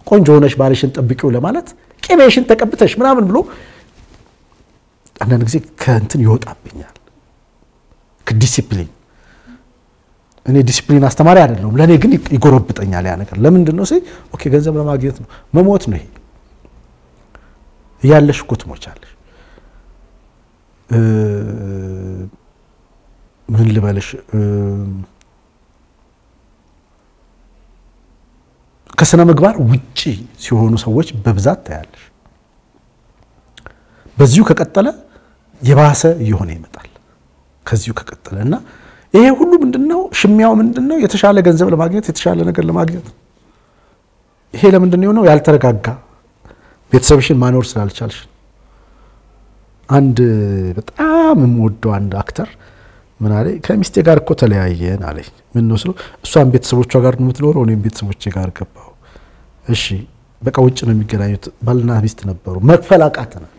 ቆንጆ ሆነሽ ባልሽን ጠብቂው ለማለት ቅቤሽን ተቀብተሽ ምናምን ብሎ አንዳንድ ጊዜ ከእንትን ይወጣብኛል ከዲሲፕሊን እኔ ዲሲፕሊን አስተማሪ አይደለሁም። ለእኔ ግን ይጎረብጠኛል ያ ነገር። ለምንድን ነው ገንዘብ ለማግኘት ነው መሞት ነው ይሄ እያለሽ እኮ ትሞቻለሽ። ምን ልበልሽ ከስነ ምግባር ውጪ ሲሆኑ ሰዎች በብዛት ታያለሽ። በዚሁ ከቀጠለ የባሰ እየሆነ ይመጣል። ከዚሁ ከቀጠለ እና ይሄ ሁሉ ምንድነው? ሽሚያው ምንድነው? የተሻለ ገንዘብ ለማግኘት የተሻለ ነገር ለማግኘት ይሄ ለምንድን ነው የሆነው? ያልተረጋጋ ቤተሰብሽን ማኖር ስላልቻልሽ። አንድ በጣም የምወደው አንድ አክተር ምን አለ፣ ከሚስቴ ጋር እኮ ተለያየን አለኝ። ምን ነው ስለው፣ እሷን ቤተሰቦቿ ጋር ነው የምትኖረው፣ እኔም ቤተሰቦቼ ጋር ገባሁ። እሺ በቃ ውጭ ነው የሚገናኙት። ባልና ሚስት ነበሩ፣ መክፈል አቃተናል።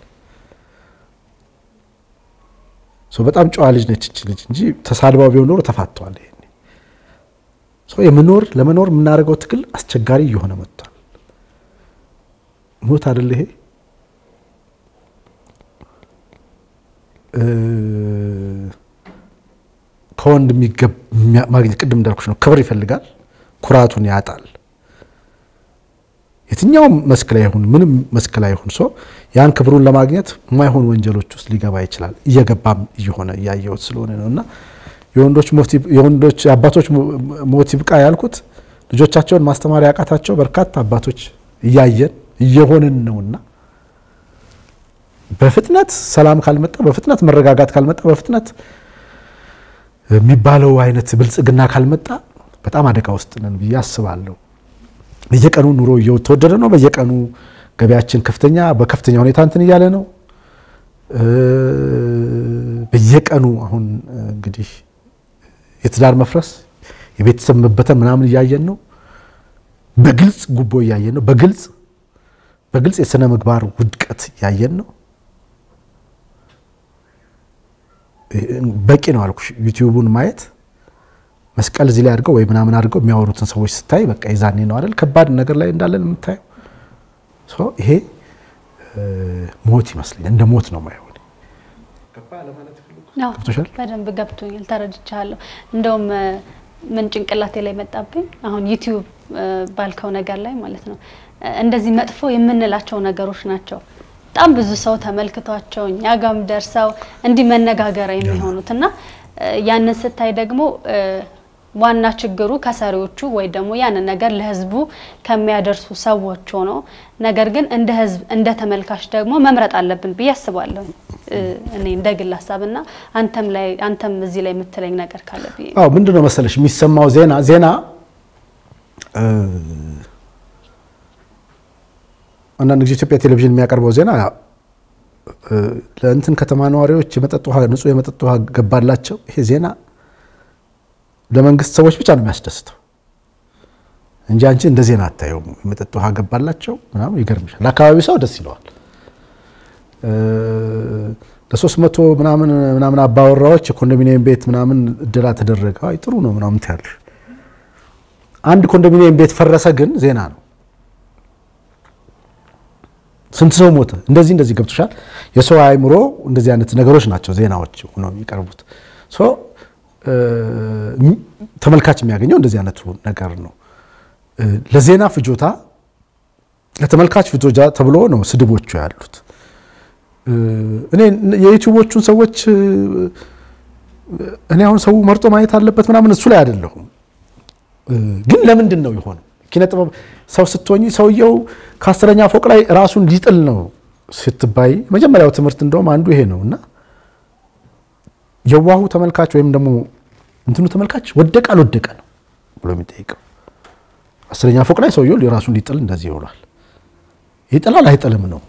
በጣም ጨዋ ልጅ ነች እች ልጅ እንጂ ተሳድባው ቢሆን ኖሮ ተፋተዋል። ይሄ የምኖር ለመኖር የምናደርገው ትግል አስቸጋሪ እየሆነ መጥቷል። ሞት አይደለ ይሄ ከወንድ ማግኘት ቅድም እንዳልኩሽ ነው። ክብር ይፈልጋል፣ ኩራቱን ያጣል። የትኛውም መስክ ላይ ይሁን ምንም መስክ ላይ ይሁን ሰው ያን ክብሩን ለማግኘት የማይሆን ወንጀሎች ውስጥ ሊገባ ይችላል። እየገባም እየሆነ እያየሁት ስለሆነ ነው። እና የወንዶች የአባቶች ሞት ይብቃ ያልኩት ልጆቻቸውን ማስተማር ያቃታቸው በርካታ አባቶች እያየን እየሆንን ነውና በፍጥነት ሰላም ካልመጣ በፍጥነት መረጋጋት ካልመጣ በፍጥነት የሚባለው አይነት ብልጽግና ካልመጣ በጣም አደጋ ውስጥ ነን ብዬ አስባለሁ። በየቀኑ ኑሮ እየተወደደ ነው። በየቀኑ ገበያችን ከፍተኛ በከፍተኛ ሁኔታ እንትን እያለ ነው። በየቀኑ አሁን እንግዲህ የትዳር መፍረስ፣ የቤተሰብ መበተን ምናምን እያየን ነው። በግልጽ ጉቦ እያየን ነው። በግልጽ በግልጽ የስነ ምግባር ውድቀት እያየን ነው። በቂ ነው አልኩሽ። YouTube ኡን ማየት መስቀል እዚህ ላይ አድርገው ወይ ምናምን አድርገው የሚያወሩትን ሰዎች ስታይ በቃ የዛኔ ነው አይደል ከባድ ነገር ላይ እንዳለን የምታየው። ይሄ ሞት ይመስለኛል። እንደ ሞት ነው ማየው። በደንብ ገብቶኛል፣ ተረድቻለሁ። እንደውም ምን ጭንቅላቴ ላይ መጣብኝ አሁን YouTube ባልከው ነገር ላይ ማለት ነው እንደዚህ መጥፎ የምንላቸው ነገሮች ናቸው በጣም ብዙ ሰው ተመልክቷቸው እኛ ጋም ደርሰው እንዲህ መነጋገሪያ የሚሆኑት እና ያንን ስታይ ደግሞ ዋና ችግሩ ከሰሪዎቹ ወይ ደግሞ ያንን ነገር ለሕዝቡ ከሚያደርሱ ሰዎች ሆኖ ነገር ግን እንደ ሕዝብ እንደ ተመልካች ደግሞ መምረጥ አለብን ብዬ አስባለሁ። እኔ እንደ ግል ሀሳብና አንተም ላይ አንተም እዚህ ላይ የምትለኝ ነገር ካለ ብዬ አዎ ምንድን ነው መሰለሽ የሚሰማው ዜና ዜና አንዳንድ ጊዜ ኢትዮጵያ ቴሌቪዥን የሚያቀርበው ዜና ለእንትን ከተማ ነዋሪዎች የመጠጥ ውሃ ንጹህ የመጠጥ ውሃ ገባላቸው። ይሄ ዜና ለመንግስት ሰዎች ብቻ ነው የሚያስደስተው እንጂ አንቺ እንደ ዜና አታየውም። የመጠጥ ውሃ ገባላቸው ምናምን ይገርምሻል። ለአካባቢው ሰው ደስ ይለዋል። ለሶስት መቶ ምናምን ምናምን አባወራዎች የኮንዶሚኒየም ቤት ምናምን እድላ ተደረገ። አይ ጥሩ ነው ምናምን ትያለሽ። አንድ ኮንዶሚኒየም ቤት ፈረሰ ግን ዜና ነው። ስንት ሰው ሞተ፣ እንደዚህ እንደዚህ ገብቶሻል። የሰው አእምሮ እንደዚህ አይነት ነገሮች ናቸው ዜናዎች ሆነው የሚቀርቡት። ተመልካች የሚያገኘው እንደዚህ አይነቱ ነገር ነው። ለዜና ፍጆታ ለተመልካች ፍጆታ ተብሎ ነው ስድቦቹ ያሉት። እኔ የዩቲዩቦቹን ሰዎች እኔ አሁን ሰው መርጦ ማየት አለበት ምናምን እሱ ላይ አይደለሁም። ግን ለምንድን ነው የሆነው? ኪነ ጥበብ ሰው ስትሆኝ ሰውየው ከአስረኛ ፎቅ ላይ ራሱን ሊጥል ነው ስትባይ መጀመሪያው ትምህርት እንደውም አንዱ ይሄ ነው እና የዋሁ ተመልካች ወይም ደግሞ እንትኑ ተመልካች ወደቀ አልወደቀ ነው ብሎ የሚጠይቀው። አስረኛ ፎቅ ላይ ሰውየው የራሱን ሊጥል እንደዚህ ይውላል። ይጥላል አይጥልም ነው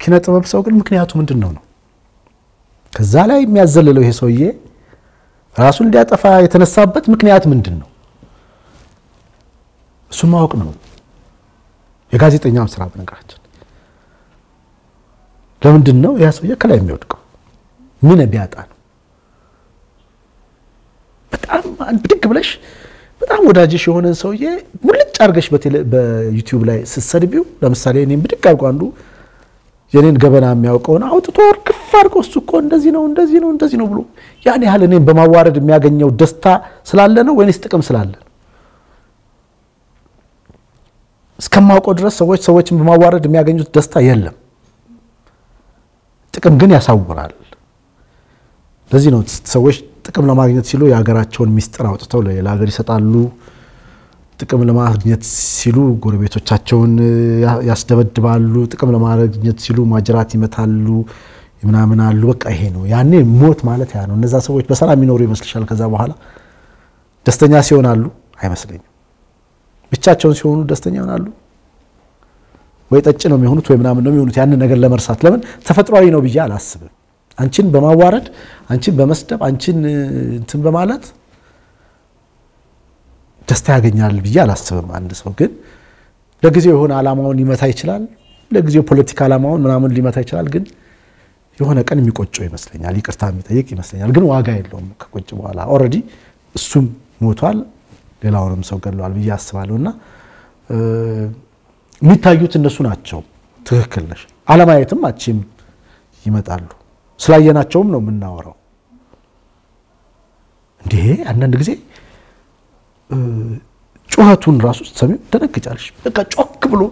ኪነ ጥበብ ሰው ግን ምክንያቱ ምንድን ነው ነው ከዛ ላይ የሚያዘልለው ይሄ ሰውዬ ራሱን እንዲያጠፋ የተነሳበት ምክንያት ምንድን ነው? እሱን ማወቅ ነው የጋዜጠኛውን ስራ። በነገራችን ለምንድን ነው ያ ሰውዬ ከላይ የሚወድቀው? ምን ቢያጣ ነው? በጣም ብድግ ብለሽ በጣም ወዳጅሽ የሆነን ሰውዬ ሙልጭ አድርገሽ በዩቲዩብ ላይ ስትሰድቢው፣ ለምሳሌ እኔም ብድግ አድርጎ አንዱ የኔን ገበና የሚያውቀውን አውጥቶ እርግፍ አድርጎ እሱ እኮ እንደዚህ ነው እንደዚህ ነው እንደዚህ ነው ብሎ ያን ያህል እኔም በማዋረድ የሚያገኘው ደስታ ስላለ ነው ወይንስ ጥቅም ስላለ ነው? እስከማውቀው ድረስ ሰዎች ሰዎችን በማዋረድ የሚያገኙት ደስታ የለም። ጥቅም ግን ያሳውራል። ለዚህ ነው ሰዎች ጥቅም ለማግኘት ሲሉ የሀገራቸውን ሚስጥር አውጥተው ለሌላ ሀገር ይሰጣሉ። ጥቅም ለማግኘት ሲሉ ጎረቤቶቻቸውን ያስደበድባሉ። ጥቅም ለማግኘት ሲሉ ማጅራት ይመታሉ ምናምን አሉ። በቃ ይሄ ነው ያኔ ሞት ማለት ያ ነው። እነዛ ሰዎች በሰላም የሚኖሩ ይመስልሻል? ከዛ በኋላ ደስተኛ ሲሆናሉ? አይመስለኝም። ብቻቸውን ሲሆኑ ደስተኛ ይሆናሉ ወይ? ጠጭ ነው የሚሆኑት ወይ ምናምን ነው የሚሆኑት። ያንን ነገር ለመርሳት ለምን ተፈጥሯዊ ነው ብዬ አላስብም። አንቺን በማዋረድ አንቺን በመስደብ አንቺን እንትን በማለት ደስታ ያገኛል ብዬ አላስብም። አንድ ሰው ግን ለጊዜው የሆነ ዓላማውን ሊመታ ይችላል። ለጊዜው ፖለቲካ ዓላማውን ምናምን ሊመታ ይችላል። ግን የሆነ ቀን የሚቆጨው ይመስለኛል፣ ይቅርታ የሚጠይቅ ይመስለኛል። ግን ዋጋ የለውም ከቆየ በኋላ already እሱም ሞቷል፣ ሌላውንም ሰው ገድለዋል ብዬ አስባለሁ። እና የሚታዩት እነሱ ናቸው። ትክክል ነሽ። አለማየትም አቺም ይመጣሉ። ስላየናቸውም ነው የምናወራው። እንዲህ አንዳንድ ጊዜ ጩኸቱን ራሱ ስትሰሚው ደነግጫለሽ። በቃ ጮክ ብሎ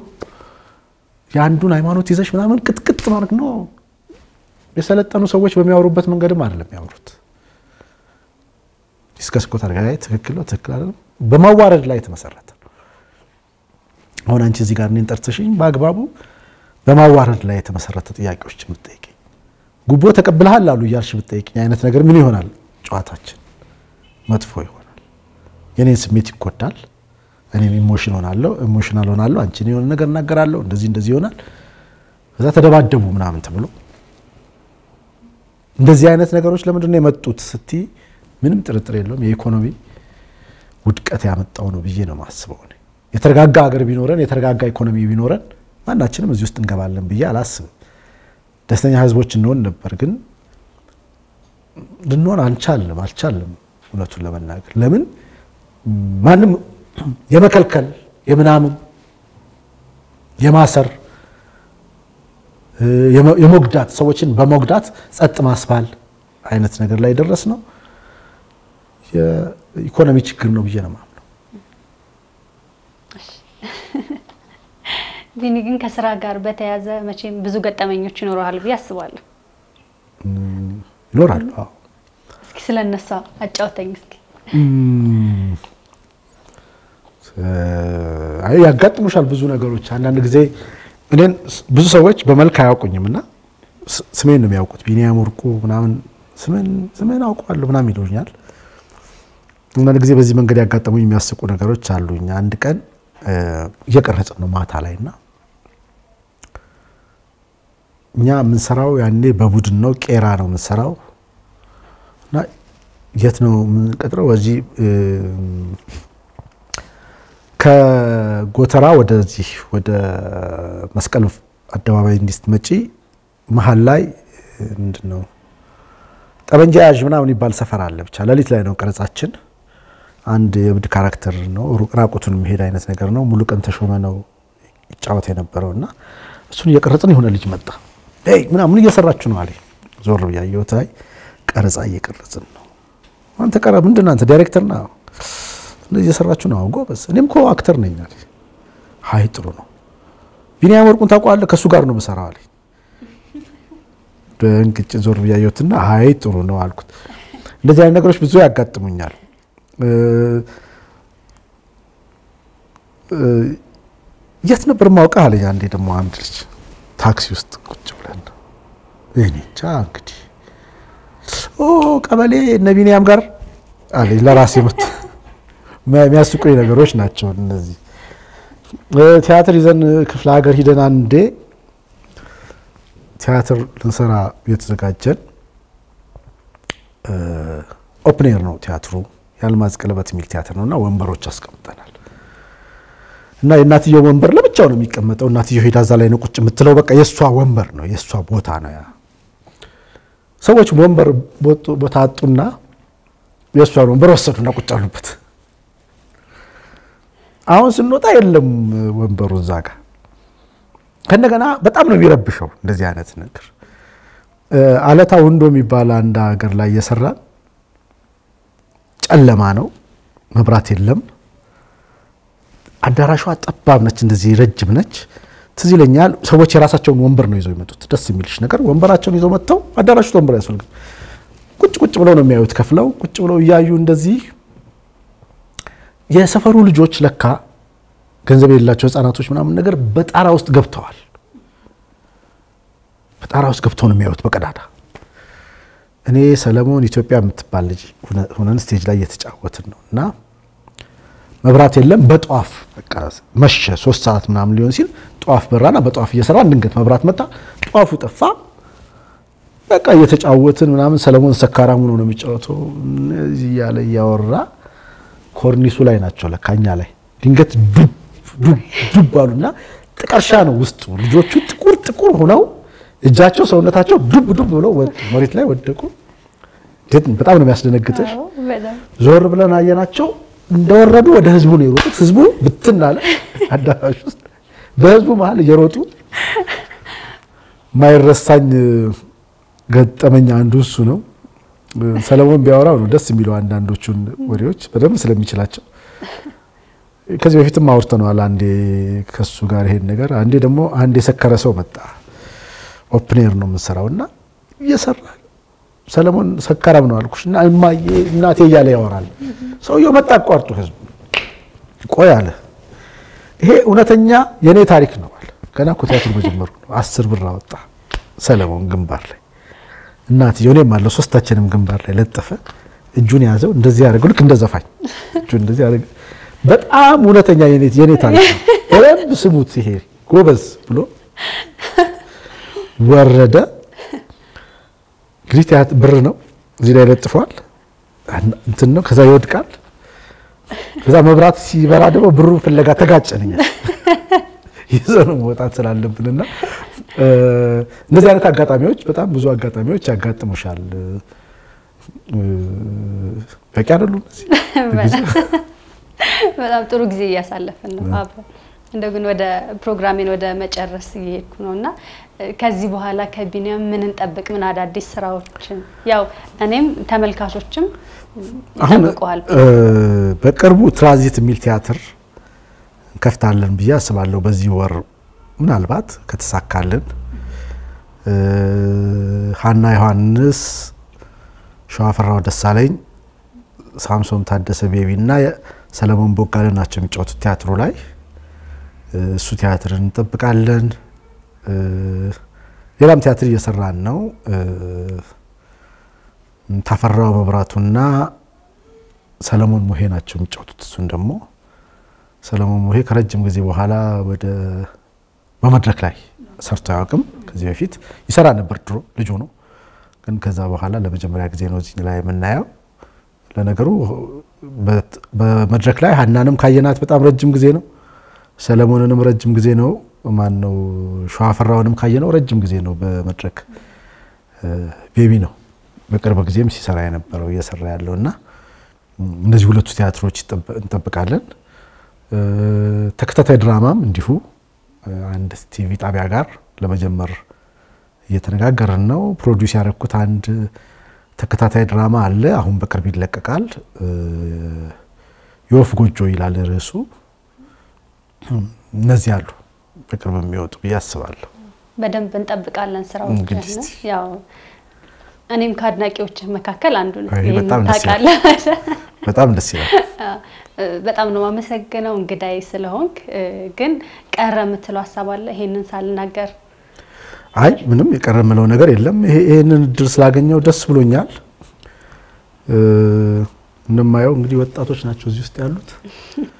የአንዱን ሃይማኖት ይዘሽ ምናምን ቅጥቅጥ ማድረግ ነው። የሰለጠኑ ሰዎች በሚያወሩበት መንገድም አይደለም የሚያወሩት። discuss እኮ ታደርጋ ትክክል ነው ትክክል አይደለም፣ በማዋረድ ላይ የተመሰረተ አሁን አንቺ እዚህ ጋር እኔን ጠርተሽኝ በአግባቡ በማዋረድ ላይ የተመሰረተ ጥያቄዎች የምትጠይቀኝ ጉቦ ተቀብለሃል አሉ እያልሽ ብትጠይቂኝ አይነት ነገር ምን ይሆናል? ጨዋታችን መጥፎ ይሆናል። የኔን ስሜት ይጎዳል። እኔም emotion ሆናለሁ emotional ሆናለሁ። አንቺን የሆነ ነገር እናገራለሁ። እንደዚህ እንደዚህ ይሆናል። ከዛ ተደባደቡ ምናምን ተብሎ እንደዚህ አይነት ነገሮች ለምንድን ነው የመጡት ስቲ ምንም ጥርጥር የለውም የኢኮኖሚ ውድቀት ያመጣው ነው ብዬ ነው የማስበው። እኔ የተረጋጋ ሀገር ቢኖረን የተረጋጋ ኢኮኖሚ ቢኖረን ማናችንም እዚህ ውስጥ እንገባለን ብዬ አላስብም። ደስተኛ ህዝቦች እንሆን ነበር፣ ግን ልንሆን አልቻልም አልቻልም። እውነቱን ለመናገር ለምን ማንም የመከልከል የምናምን የማሰር የሞግዳት ሰዎችን በሞግዳት ጸጥ ማስባል አይነት ነገር ላይ ደረስ ነው የኢኮኖሚ ችግር ነው ብዬ ነው የማምነው። ቢኒ ግን ከስራ ጋር በተያያዘ መቼም ብዙ ገጠመኞች ይኖረሃል ብዬ አስባለሁ። ይኖራሉ። አዎ። እስኪ ስለ እነሷ አጫውተኝ እስኪ። አይ ያጋጥሙሻል ብዙ ነገሮች። አንዳንድ ጊዜ እኔን ብዙ ሰዎች በመልክ አያውቁኝም እና ስሜን ነው የሚያውቁት። ቢኒያም ወርቁ ምናምን ስሜን ስሜን አውቀዋለሁ ምናምን ይሉኛል። አንዳንድ ጊዜ በዚህ መንገድ ያጋጠሙኝ የሚያስቁ ነገሮች አሉኝ። አንድ ቀን እየቀረጽን ነው ማታ ላይ እና እኛ የምንሰራው ያኔ በቡድን ነው፣ ቄራ ነው የምንሰራው እና የት ነው የምንቀጥረው? በዚህ ከጎተራ ወደዚህ ወደ መስቀል አደባባይ እንዲስትመጪ መሀል ላይ ምንድን ነው ጠበንጃ ያዥ ምናምን ይባል ሰፈር አለ። ብቻ ሌሊት ላይ ነው ቀረጻችን። አንድ የእብድ ካራክተር ነው፣ ራቁቱን የሚሄድ አይነት ነገር ነው። ሙሉ ቀን ተሾመ ነው ይጫወት የነበረው እና እሱን እየቀረጽን የሆነ ልጅ መጣ። ምናምን እየሰራችሁ ነው አለኝ። ዞር ብዬ አየሁት። አይ ቀረጻ እየቀረጽን ነው። አንተ ቀረ ምንድን አንተ ዳይሬክተርና እንደዚህ እየሰራችሁ ነው? ጎበዝ። እኔም እኮ actor ነኝ አለኝ። አይ ጥሩ ነው። ቢኒያም ወርቁን ታውቀዋለህ? ከእሱ ጋር ነው የምሰራው አለኝ። ደንግጬ ዞር ብዬ አይ ጥሩ ነው አልኩት። እንደዚህ አይነት ነገሮች ብዙ ያጋጥሙኛል። የት ነበር ማውቀህ አለኝ። አንዴ ደግሞ አንድ ልጅ ታክሲ ውስጥ ቁጭ ብለን እኔ እንጃ እንግዲህ ቀበሌ እነ ቢኒያም ጋር አለኝ። ለራሴ መት የሚያስቁኝ <laughs> ነገሮች ናቸው እነዚህ። ቲያትር ይዘን ክፍለ ሀገር ሂደን አንዴ ቲያትር ልንሰራ የተዘጋጀን open air ነው ቲያትሩ። የአልማዝ ቀለበት የሚል ቲያትር ነው እና ወንበሮች አስቀምጠናል እና የእናትየው ወንበር ለብቻው ነው የሚቀመጠው። እናትየው ሄዳ እዛ ላይ ነው ቁጭ የምትለው። በቃ የእሷ ወንበር ነው የእሷ ቦታ ነው ያ። ሰዎች ወንበር ቦታ አጡና የእሷን ወንበር ወሰዱና ቁጭ አሉበት። አሁን ስንወጣ የለም ወንበሩ እዛ ጋር። ከእንደገና በጣም ነው የሚረብሸው እንደዚህ አይነት ነገር። አለታ ወንዶ የሚባል አንድ ሀገር ላይ እየሰራን ጨለማ ነው፣ መብራት የለም። አዳራሿ ጠባብ ነች፣ እንደዚህ ረጅም ነች። ትዝ ይለኛል ሰዎች የራሳቸውን ወንበር ነው ይዘው የመጡት። ደስ የሚልሽ ነገር ወንበራቸውን ይዘው መጥተው አዳራሹ ወንበር ያስፈልግም ቁጭ ቁጭ ብለው ነው የሚያዩት። ከፍለው ቁጭ ብለው እያዩ እንደዚህ የሰፈሩ ልጆች ለካ ገንዘብ የሌላቸው ሕፃናቶች ምናምን ነገር በጣራ ውስጥ ገብተዋል። በጣራ ውስጥ ገብተው ነው የሚያዩት በቀዳዳ። እኔ ሰለሞን ኢትዮጵያ የምትባል ልጅ ሆነን stage ላይ እየተጫወትን ነው እና መብራት የለም። በጧፍ በቃ መሸ፣ ሶስት ሰዓት ምናምን ሊሆን ሲል ጧፍ በራና በጧፍ እየሰራ ድንገት መብራት መጣ፣ ጧፉ ጠፋ። በቃ እየተጫወትን ምናምን ሰለሞን ሰካራም ሆኖ ነው የሚጫወተው። እዚህ እያለ እያወራ ኮርኒሱ ላይ ናቸው ለካ እኛ ላይ ድንገት ዱብ ዱብ ዱብ አሉና ጥቀርሻ ነው ውስጡ። ልጆቹ ጥቁር ጥቁር ሆነው እጃቸው ሰውነታቸው ዱብ ዱብ ብለው መሬት ላይ ወደቁ። በጣም ነው የሚያስደነግጥሽ። ዞር ብለን አየናቸው። እንደወረዱ ወደ ህዝቡ ነው የሮጡት። ህዝቡ ብትን አለ <laughs> አዳራሽ ውስጥ በህዝቡ መሀል እየሮጡ ማይረሳኝ ገጠመኝ አንዱ እሱ ነው። ሰለሞን ቢያወራው ነው ደስ የሚለው አንዳንዶቹን ወሬዎች በደንብ ስለሚችላቸው። ከዚህ በፊትም አውርተነዋል አንዴ ከሱ ጋር ይሄን ነገር። አንዴ ደግሞ አንድ የሰከረ ሰው መጣ። ኦፕኔር ነው የምንሰራው እና እየሰራ ሰለሞን ሰካራም ነው አልኩሽ እና እማዬ እናቴ እያለ ያወራል። ሰውየው መጣ አቋርጡ ህዝቡ ቆይ አለ። ይሄ እውነተኛ የእኔ ታሪክ ነው አለ። ገና እኮ ቲያትር መጀመሩ ነው። አስር ብር አወጣ ሰለሞን ግንባር ላይ እናትየው እኔም አለው ሶስታችንም ግንባር ላይ ለጠፈ። እጁን ያዘው እንደዚህ ያደረገው ልክ እንደ ዘፋኝ እጁን እንደዚህ ያደረገ። በጣም እውነተኛ የኔ ታሪክ ነው። በደንብ ስሙት። ይሄ ጎበዝ ብሎ ወረደ። እንግዲህ ብር ነው እዚህ ላይ ለጥፏል። እንትን ነው ከዛ ይወድቃል። ከዛ መብራት ሲበራ ደግሞ ብሩን ፍለጋ ተጋጨንኛ <laughs> ይዘን መውጣት ስላለብንና እንደዚህ አይነት አጋጣሚዎች በጣም ብዙ አጋጣሚዎች ያጋጥሙሻል። በቂ አይደሉም። <laughs> <laughs> በጣም ጥሩ ጊዜ እያሳለፍን ነው አብረን። እንደው ግን ወደ ፕሮግራሜን ወደ መጨረስ እየሄድኩ ነው እና ከዚህ በኋላ ከቢኒያም ምን እንጠብቅ? ምን አዳዲስ ስራዎችን ያው እኔም ተመልካቾችም ይጠብቀዋል። በቅርቡ ትራንዚት የሚል ቲያትር እንከፍታለን ብዬ አስባለሁ። በዚህ ወር ምናልባት ከተሳካልን ሀና ዮሐንስ፣ ሸዋፈራው ደሳለኝ፣ ሳምሶን ታደሰ ቤቢ እና ሰለሞን ቦጋለ ናቸው የሚጫወቱት ቲያትሩ ላይ። እሱ ቲያትርን እንጠብቃለን። ሌላም ቲያትር እየሰራን ነው። ታፈራው መብራቱና ሰለሞን ሙሄ ናቸው የሚጫወቱት። እሱን ደግሞ ሰለሞን ሙሄ ከረጅም ጊዜ በኋላ ወደ በመድረክ ላይ ሰርቶ አያውቅም። ከዚህ በፊት ይሰራ ነበር ድሮ ልጁ ነው፣ ግን ከዛ በኋላ ለመጀመሪያ ጊዜ ነው እዚህ ላይ የምናየው። ለነገሩ በመድረክ ላይ ሀናንም ካየናት በጣም ረጅም ጊዜ ነው። ሰለሞንንም ረጅም ጊዜ ነው። ማን ነው ሸዋፈራውንም ካየነው ረጅም ጊዜ ነው በመድረክ ቤቢ ነው በቅርብ ጊዜም ሲሰራ የነበረው እየሰራ ያለው እና እነዚህ ሁለቱ ቲያትሮች እንጠብቃለን። ተከታታይ ድራማም እንዲሁ አንድ ቲቪ ጣቢያ ጋር ለመጀመር እየተነጋገርን ነው። produce ያደረኩት አንድ ተከታታይ ድራማ አለ። አሁን በቅርብ ይለቀቃል። የወፍ ጎጆ ይላል ርዕሱ። እነዚህ አሉ በቅርብ የሚወጡ ብዬ አስባለሁ። በደንብ እንጠብቃለን እስቲ። ያው እኔም ከአድናቂዎች መካከል አንዱ ነው። በጣም ደስ ይላል። ታውቃለህ። <laughs> በጣም ደስ ይላል። በጣም ነው የማመሰግነው እንግዳይ ስለሆንክ። ግን ቀረ የምትለው ሀሳብ አለ ይሄንን ሳልናገር? አይ ምንም የቀረ የምለው ነገር የለም። ይሄ ይሄንን እድል ስላገኘው ደስ ብሎኛል። እንደማየው እንግዲህ ወጣቶች ናቸው እዚህ ውስጥ ያሉት።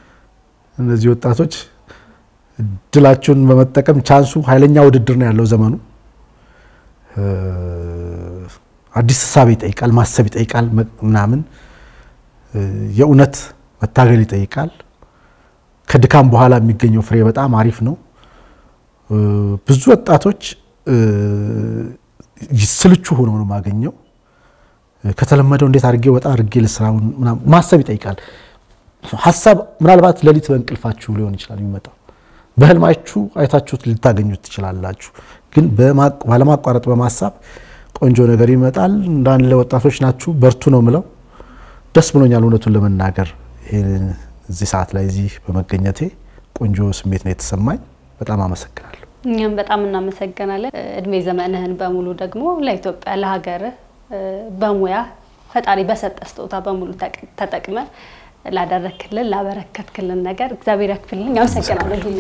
<laughs> እነዚህ ወጣቶች እድላችሁን በመጠቀም ቻንሱ ኃይለኛ ውድድር ነው ያለው ዘመኑ። አዲስ ሀሳብ ይጠይቃል፣ ማሰብ ይጠይቃል፣ ምናምን የእውነት መታገል ይጠይቃል። ከድካም በኋላ የሚገኘው ፍሬ በጣም አሪፍ ነው። ብዙ ወጣቶች ስልቹ ሆነው ነው የማገኘው። ከተለመደው እንዴት አድርጌ ወጣ አድርጌ ልስራውን ማሰብ ይጠይቃል። ሀሳብ ምናልባት ሌሊት በእንቅልፋችሁ ሊሆን ይችላል የሚመጣው በህልማችሁ አይታችሁት ልታገኙት ትችላላችሁ። ግን ባለማቋረጥ በማሳብ ቆንጆ ነገር ይመጣል። እንዳለ ወጣቶች ናችሁ፣ በርቱ ነው ምለው። ደስ ብሎኛል እውነቱን ለመናገር እዚህ ሰዓት ላይ እዚህ በመገኘቴ ቆንጆ ስሜት ነው የተሰማኝ። በጣም አመሰግናለሁ። እኛም በጣም እናመሰግናለን። እድሜ ዘመንህን በሙሉ ደግሞ ለኢትዮጵያ ለሀገርህ በሙያ ፈጣሪ በሰጠ ስጦታ በሙሉ ተጠቅመ ላደረክልን ላበረከትክልን ነገር እግዚአብሔር ያክፍልኝ። አመሰግናለሁ።